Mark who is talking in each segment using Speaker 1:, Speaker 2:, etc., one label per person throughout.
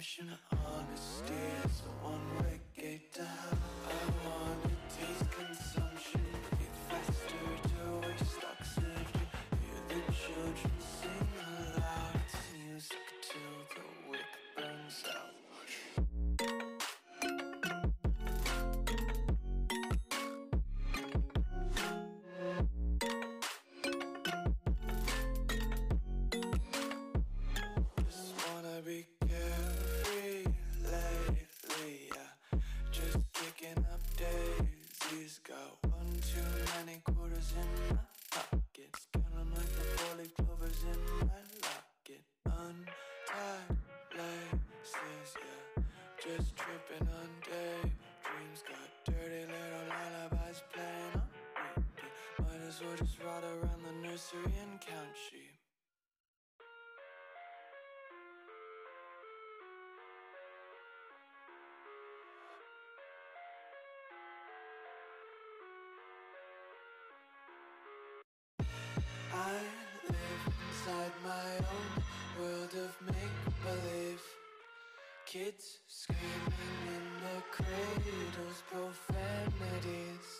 Speaker 1: Redemption. Honesty Just ride around the nursery and count sheep. I live inside my own world of make believe. Kids screaming in the cradles, profanities.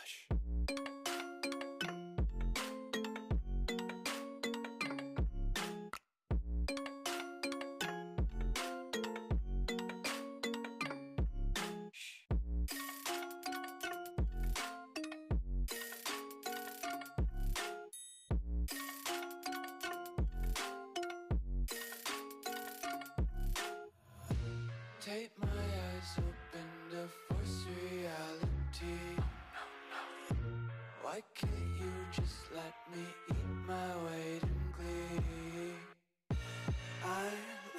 Speaker 1: Why can't you just let me eat my weight in glee? I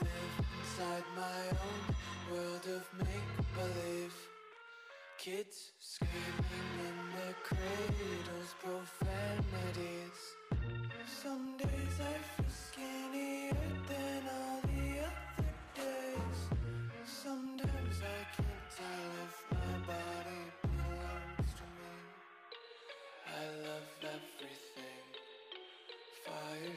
Speaker 1: live inside my own world of make believe. Kids screaming in their cradles, profanities. Some days I feel skinnier than all the other days. Sometimes I can't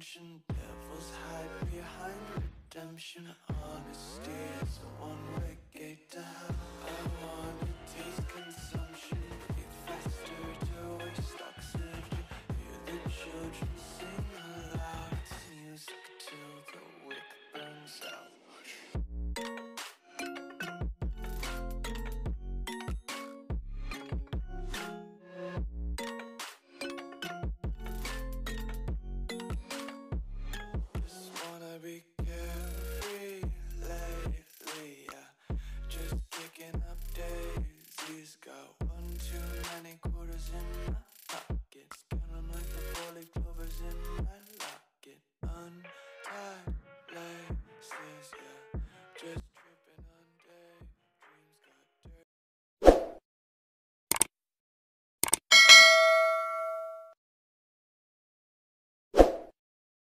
Speaker 1: The tension. Devils hide behind redemption. Honesty is a one-way gate to hell.